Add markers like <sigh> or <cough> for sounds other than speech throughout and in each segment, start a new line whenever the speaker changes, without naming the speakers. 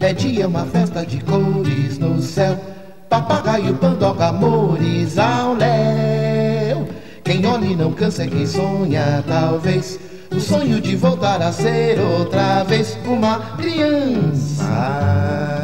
É dia uma festa de cores no céu. Papagaio, pandoca, amores ao léu. Quem olha e não cansa é quem sonha, talvez. O sonho de voltar a ser outra vez uma criança.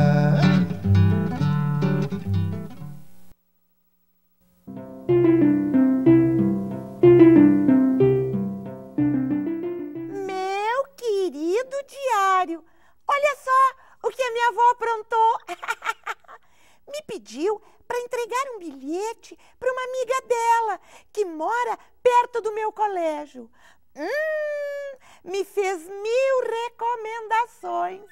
Pediu para entregar um bilhete para uma amiga dela que mora perto do meu colégio. Hum, me fez mil recomendações.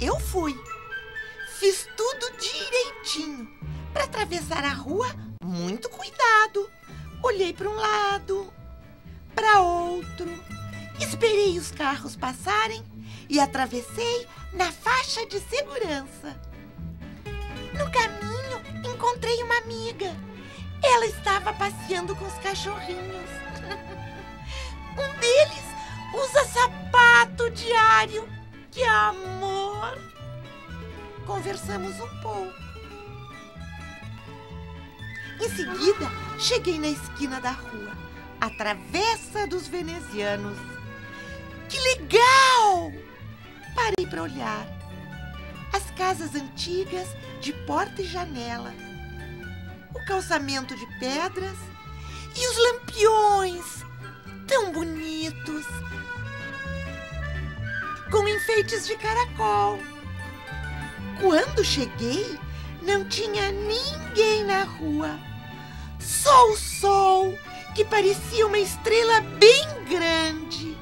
Eu fui. Fiz tudo direitinho. Para atravessar a rua, muito cuidado. Olhei para um lado, para outro. Esperei os carros passarem e atravessei na faixa de segurança. No caminho, encontrei uma amiga. Ela estava passeando com os cachorrinhos. <laughs> um deles usa sapato diário. Que amor! Conversamos um pouco. Em seguida, cheguei na esquina da rua, a Travessa dos Venezianos. Que legal! Parei para olhar. As casas antigas de porta e janela. O calçamento de pedras e os lampiões tão bonitos. Com enfeites de caracol. Quando cheguei, não tinha ninguém na rua. Só o sol, que parecia uma estrela bem grande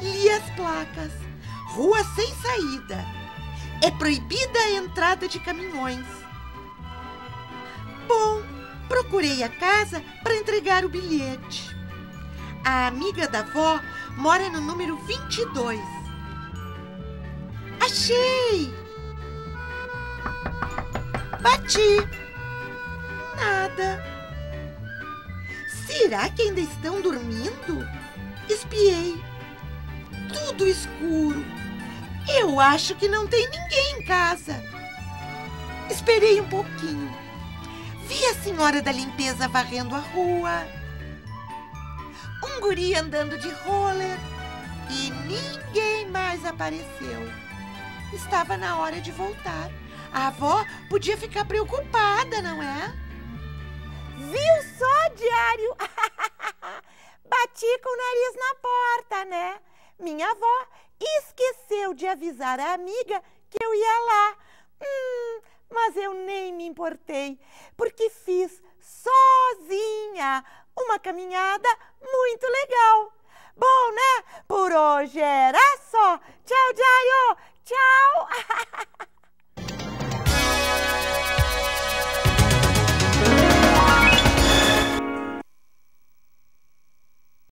li as placas. Rua sem saída. É proibida a entrada de caminhões. Bom, procurei a casa para entregar o bilhete. A amiga da avó mora no número 22. Achei! Bati. Nada. Será que ainda estão dormindo? Espiei tudo escuro. Eu acho que não tem ninguém em casa. Esperei um pouquinho. Vi a senhora da limpeza varrendo a rua. Um guri andando de roller. E ninguém mais apareceu. Estava na hora de voltar. A avó podia ficar preocupada, não é? Viu só, diário? <laughs> Bati com o nariz na porta, né? Minha avó esqueceu de avisar a amiga que eu ia lá. Hum, mas eu nem me importei, porque fiz sozinha uma caminhada muito legal. Bom, né? Por hoje era